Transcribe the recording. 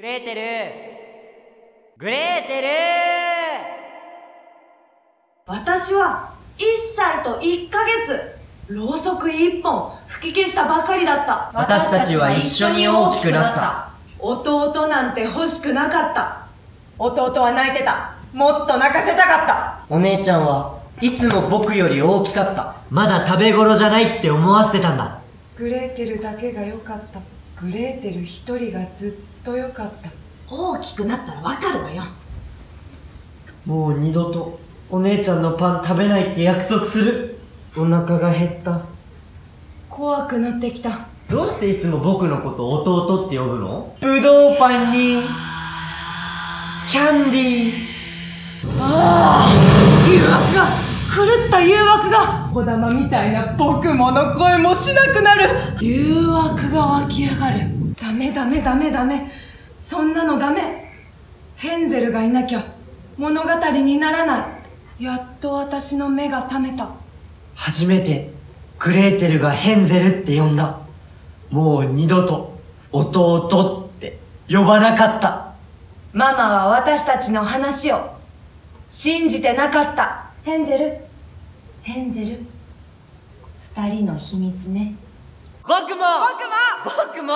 グレーテル。グレーテル。私は1歳と1ヶ月ろうそく1本吹き消したばかりだった。私たちは一緒に大きくなった。弟なんて欲しくなかった。弟は泣いてた。もっと泣かせたかった。お姉ちゃんはいつも僕より大きかった。まだ食べ頃じゃないって思わせてたんだ。グレーテルだけが良かったグレーテル一人がずっと良かった。大きくなったらわかるわよ。もう二度とお姉ちゃんのパン食べないって約束する。お腹が減った。怖くなってきた。どうしていつも僕のこと弟って呼ぶの？ぶどうパンに。キャンディー狂った誘惑が小玉みたいな僕もの声もしなくなる。誘惑が湧き上がる。ダメダメダメダメ。そんなのダメ。ヘンゼルがいなきゃ物語にならない。やっと私の目が覚めた。初めてグレーテルがヘンゼルって呼んだ。もう二度と弟って呼ばなかった。ママは私たちの話を信じてなかったヘンゼル。ヘンゼル。二人の秘密ね。僕も。僕も。僕も。僕も